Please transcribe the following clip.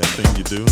that thing you do?